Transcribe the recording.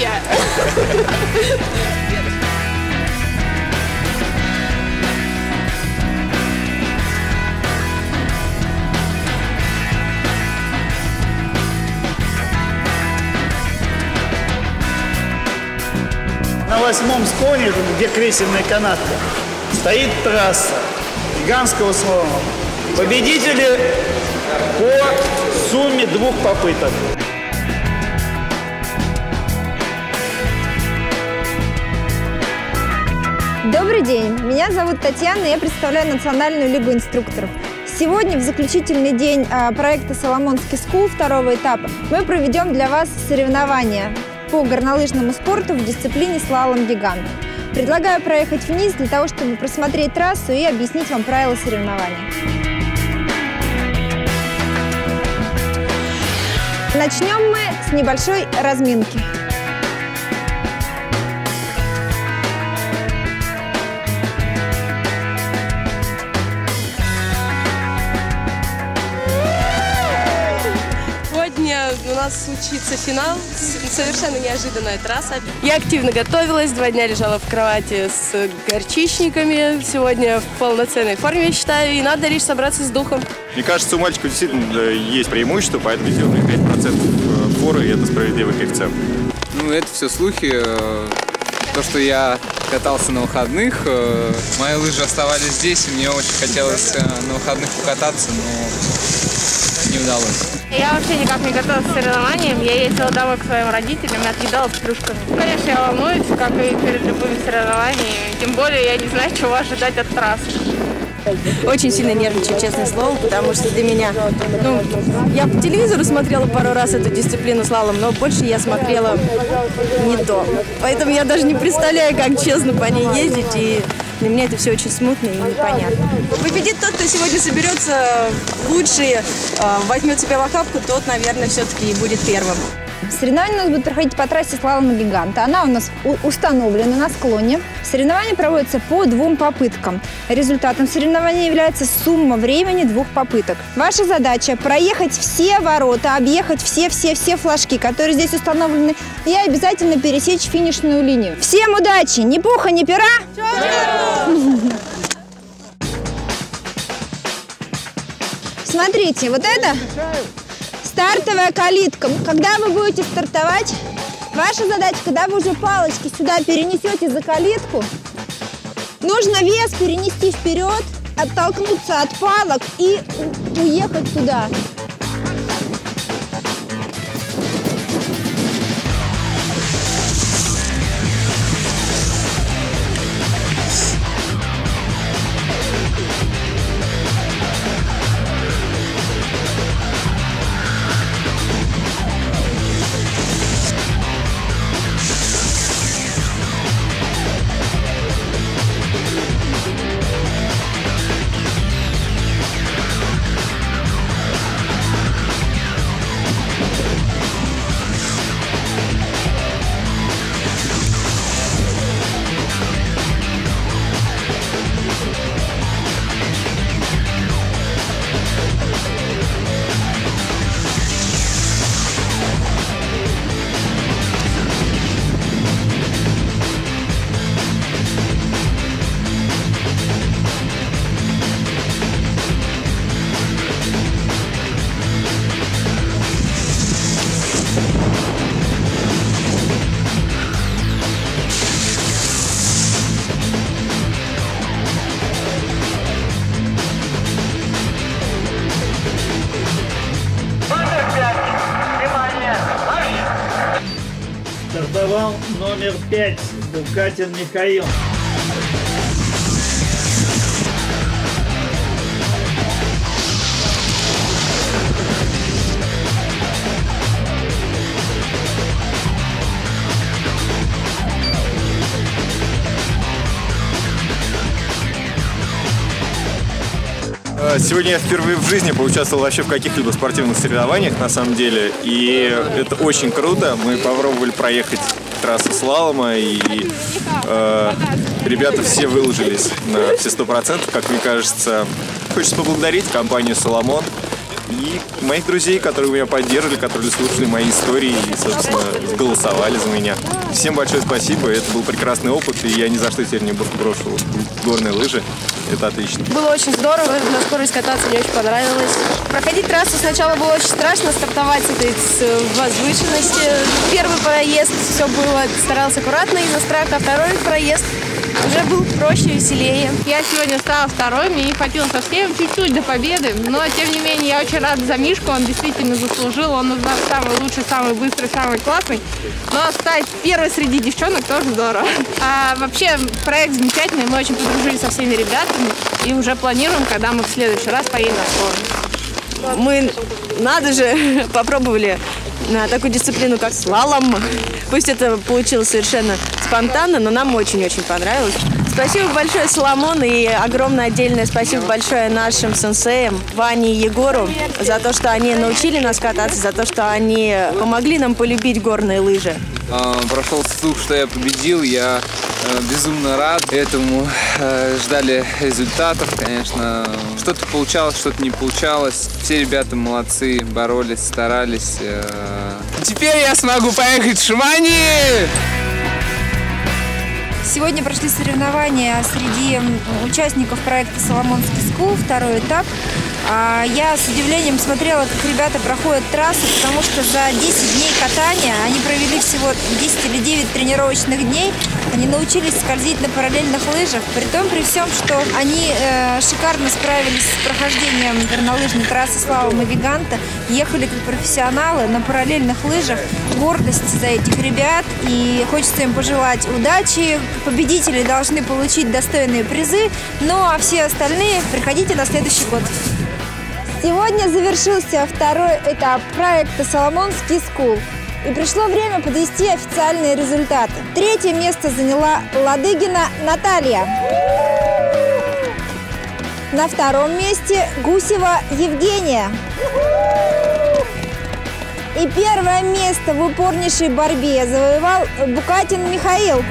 На восьмом склоне, где кресельная канатка, стоит трасса гигантского слома. Победители по сумме двух попыток. Добрый день, меня зовут Татьяна, я представляю Национальную лигу инструкторов. Сегодня, в заключительный день а, проекта «Соломонский скул» второго этапа, мы проведем для вас соревнования по горнолыжному спорту в дисциплине слалом-гигант. Предлагаю проехать вниз для того, чтобы просмотреть трассу и объяснить вам правила соревнования. Начнем мы с небольшой разминки. Нас случится финал, совершенно неожиданная трасса. Я активно готовилась, два дня лежала в кровати с горчичниками. Сегодня в полноценной форме, я считаю, и надо лишь собраться с духом. Мне кажется, у мальчиков действительно э, есть преимущество, поэтому сделали 5% форы, и это справедливый коэффициент. Ну, это все слухи. э, То, что я катался на выходных, э, мои лыжи оставались здесь, и мне очень хотелось э, на выходных покататься, но не удалось. Я вообще никак не готовилась к соревнованиям. Я ездила домой к своим родителям и отъедалась плюшками. Конечно, я волнуюсь, как и перед любыми соревнованиями. Тем более я не знаю, чего ожидать от трассы. Очень сильно нервничаю, честное слово, потому что для меня, ну, я по телевизору смотрела пару раз эту дисциплину слалом, но больше я смотрела не то. Поэтому я даже не представляю, как честно по ней ездить, и для меня это все очень смутно и непонятно. Победит тот, кто сегодня соберется лучший, э, возьмет себя в охапку, тот, наверное, все-таки и будет первым. Соревнования у нас будут проходить по трассе слалома гиганта. Она у нас установлена на склоне. Соревнования проводятся по двум попыткам. Результатом соревнования является сумма времени двух попыток. Ваша задача проехать все ворота, объехать все-все-все флажки, которые здесь установлены, и обязательно пересечь финишную линию. Всем удачи! Ни пуха, ни пера! Смотрите, вот это стартовая калитка. Когда вы будете стартовать, ваша задача, когда вы уже палочки сюда перенесете за калитку, нужно вес перенести вперед, оттолкнуться от палок и уехать туда. Стартовал номер пять Букатин Михаил. Сегодня я впервые в жизни поучаствовал вообще в каких-либо спортивных соревнованиях, на самом деле. И это очень круто. Мы попробовали проехать трассу слалома, и э, ребята все выложились на все сто процентов, как мне кажется. Хочется поблагодарить компанию «Соломон» и моих друзей, которые меня поддерживали, которые слушали мои истории и, собственно, голосовали за меня. Всем большое спасибо, это был прекрасный опыт, и я ни за что теперь не брошу горные лыжи. Это отлично. Было очень здорово, на скорость кататься мне очень понравилось. Проходить трассу сначала было очень страшно, стартовать этой возвышенности. Первый проезд все было, старался аккуратно из-за страха, второй проезд уже был проще, веселее. Я сегодня стала второй, мне не хватило совсем чуть-чуть до победы, но тем не менее я очень рада за Мишку, он действительно заслужил, он у нас самый лучший, самый быстрый, самый классный. Но стать первой среди девчонок тоже здорово. А вообще проект замечательный, мы очень подружились со всеми ребятами и уже планируем, когда мы в следующий раз поедем на склон. Мы, надо же, попробовали на такую дисциплину, как слалом. Пусть это получилось совершенно спонтанно, но нам очень-очень понравилось. Спасибо большое, Соломон, и огромное отдельное спасибо большое нашим сенсеям, Ване и Егору, за то, что они научили нас кататься, за то, что они помогли нам полюбить горные лыжи. А, Прошел слух, что я победил, я э, безумно рад этому. Э, Ждали результатов, конечно. Что-то получалось, что-то не получалось. Все ребята молодцы, боролись, старались. э. Теперь я смогу поехать в Шимани! Сегодня прошли соревнования среди участников проекта «Соломонский скул», второй этап. А, Я с удивлением смотрела, как ребята проходят трассу, потому что за 10 дней катания, они провели всего 10 или 9 тренировочных дней, они научились скользить на параллельных лыжах, при том, при всем, что они э, шикарно справились с прохождением горнолыжной трассы Слава Гиганта, ехали как профессионалы на параллельных лыжах. Гордость за этих ребят, и хочется им пожелать удачи. Победители должны получить достойные призы, ну а все остальные приходите на следующий год. Сегодня завершился второй этап проекта «Соломонский скул». И пришло время подвести официальные результаты. Третье место заняла Ладыгина Наталья. На втором месте Гусева Евгения. И первое место в упорнейшей борьбе завоевал Букатин Михаил.